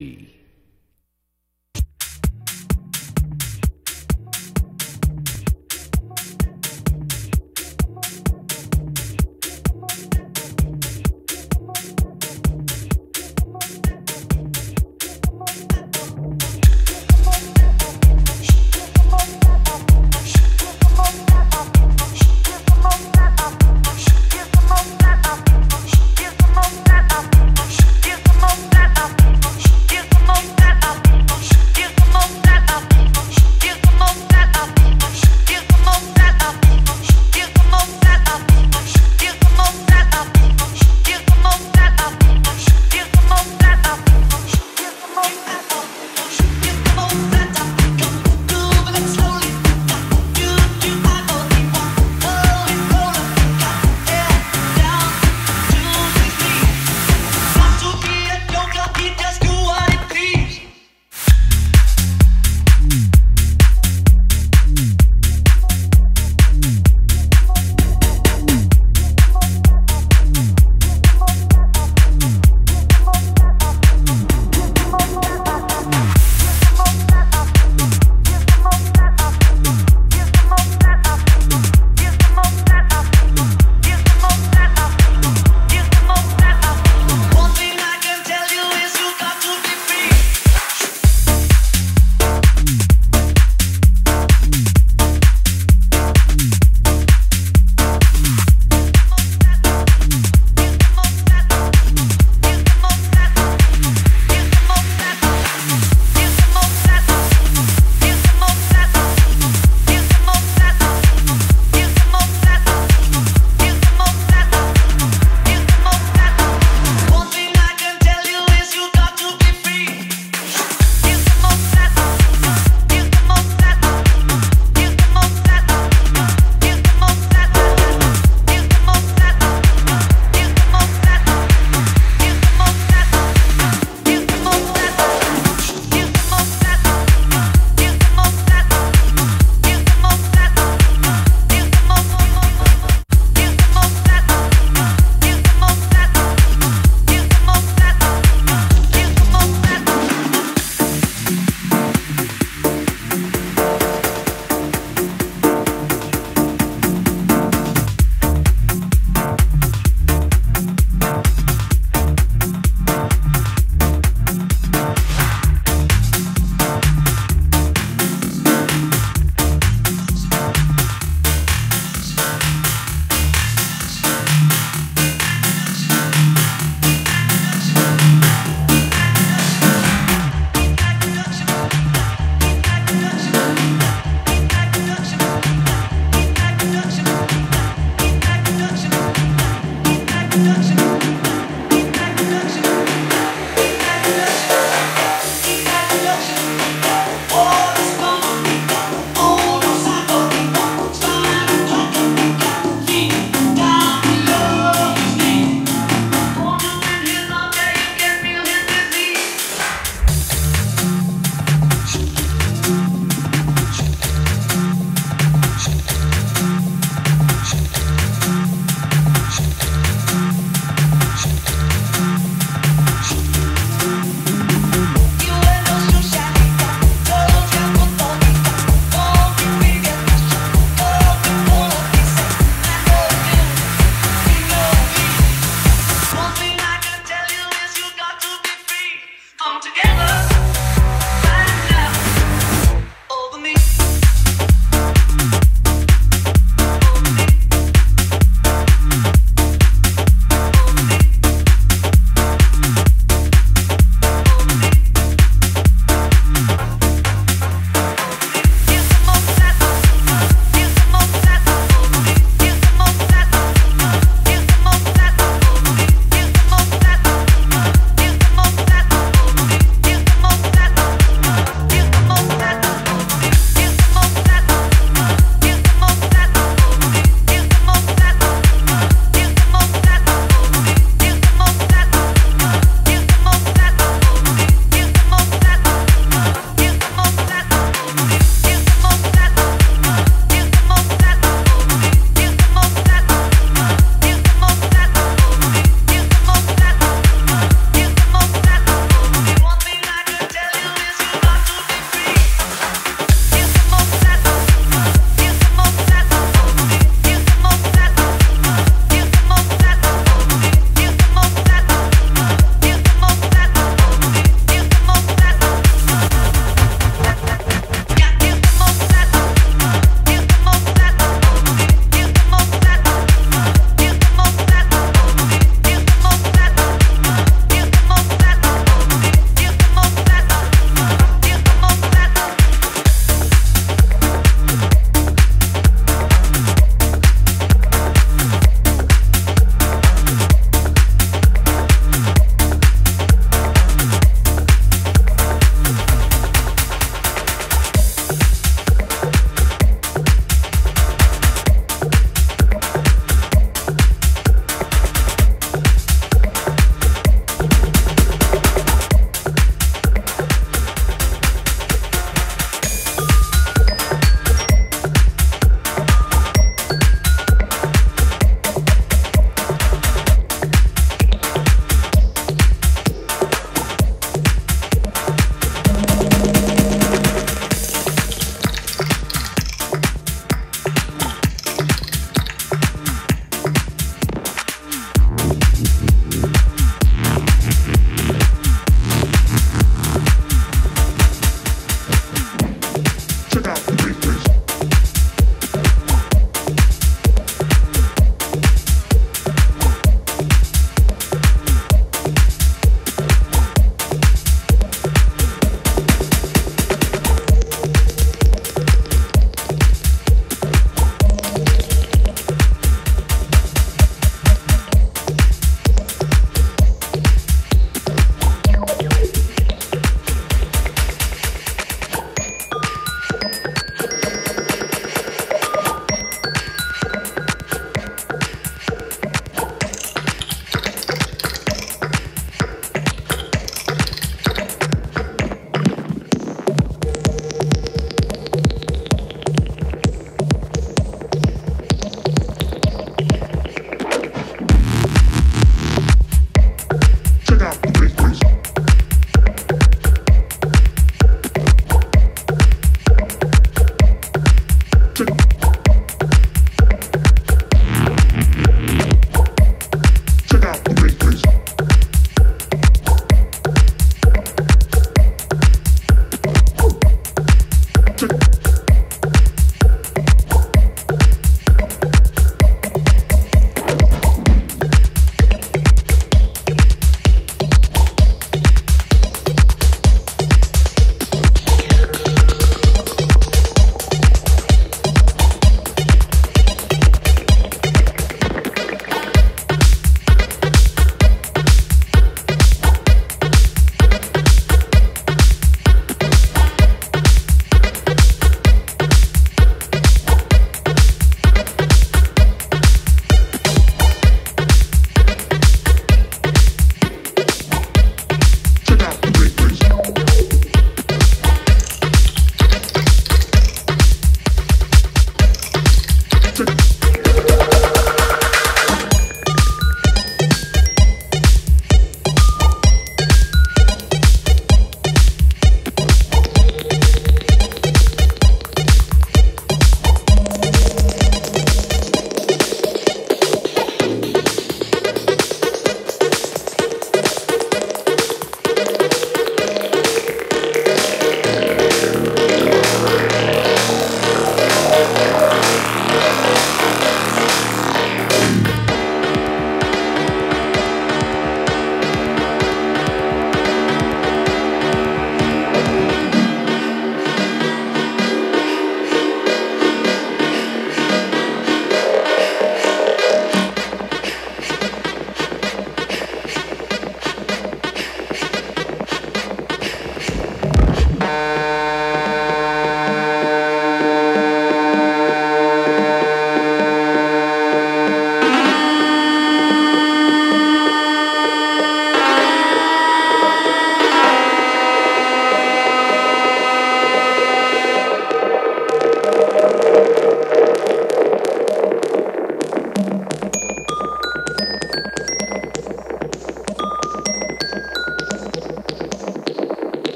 Give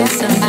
listen.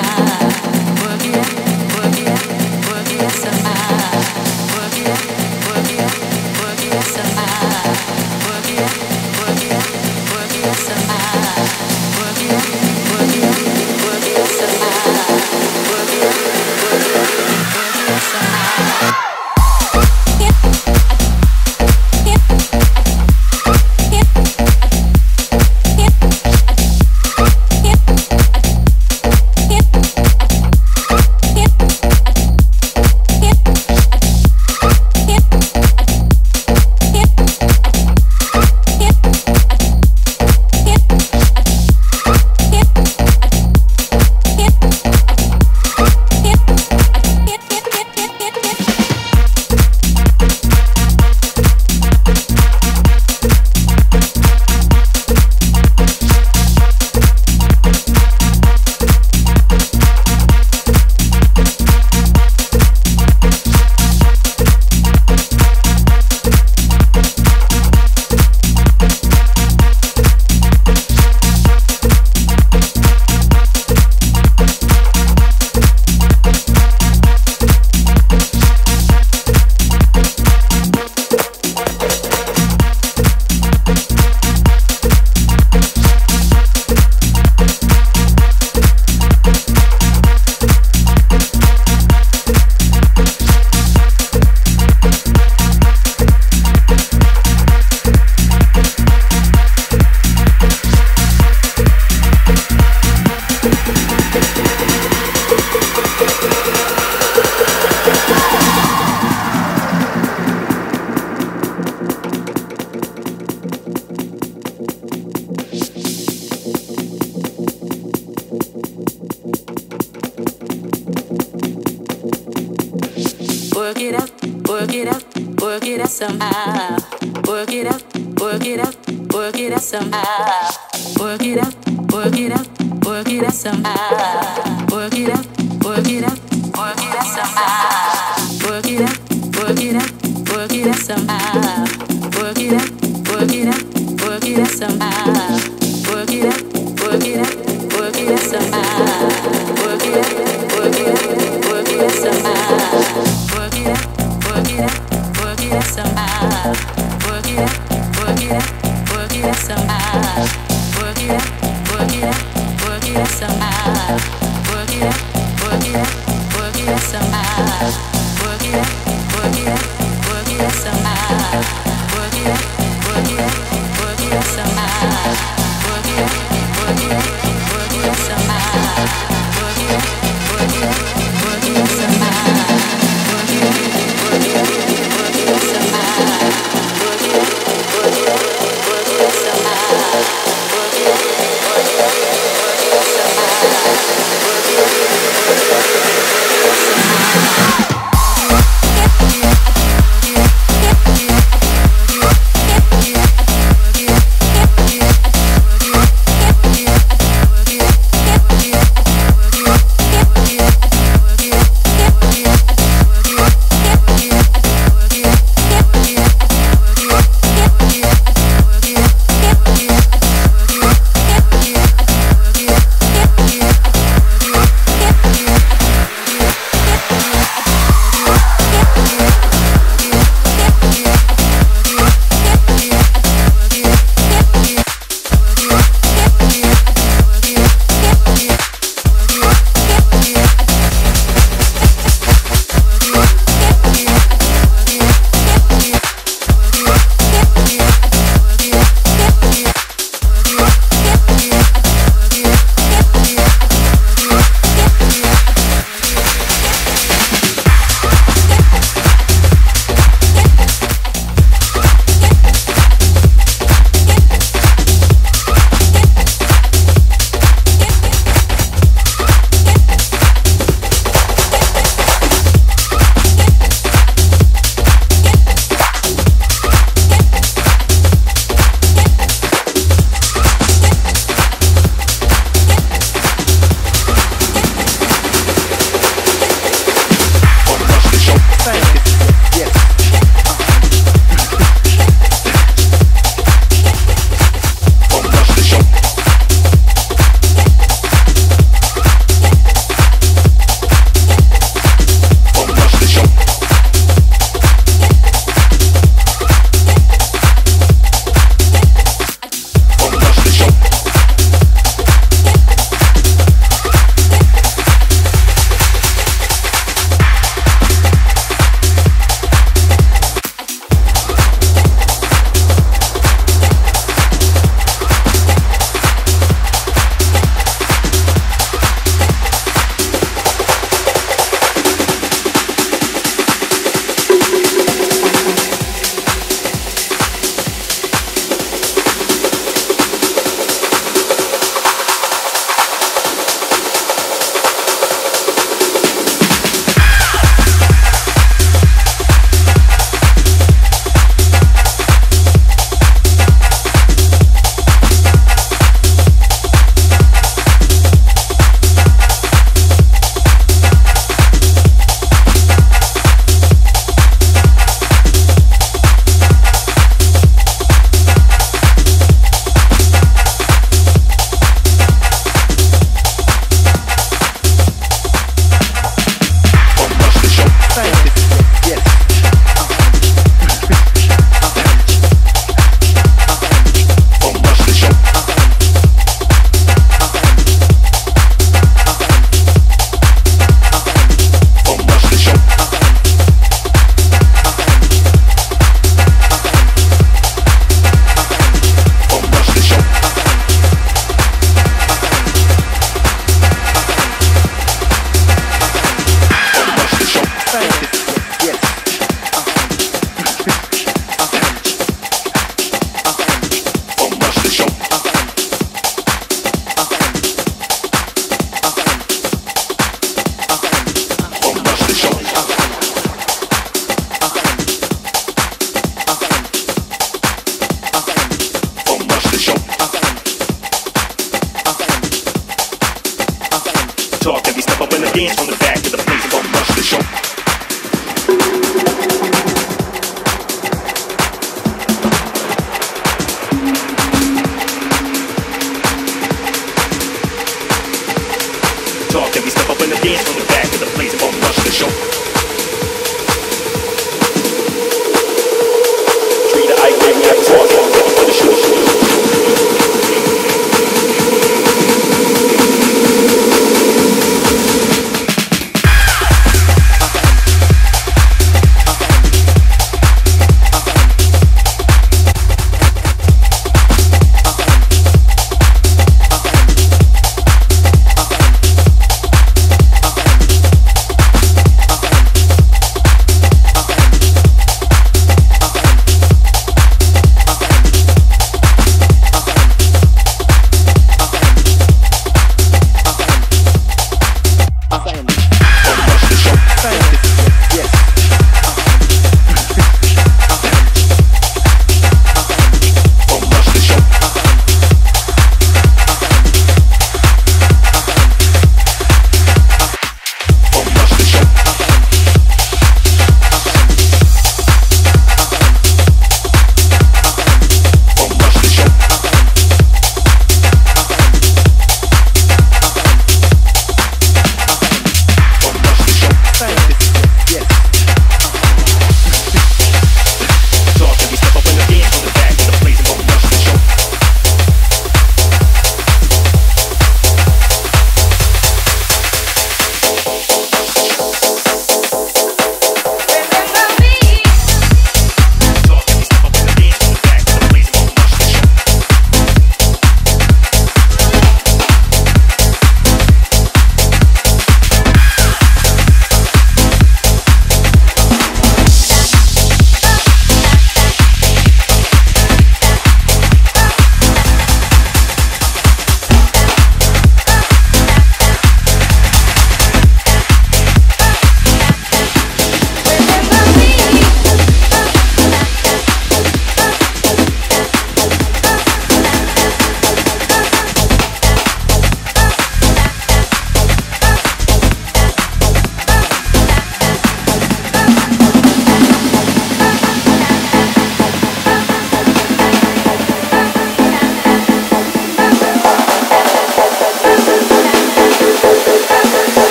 Work it out, work it out, work it out somehow.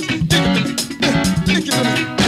Say y'all having a good time out there.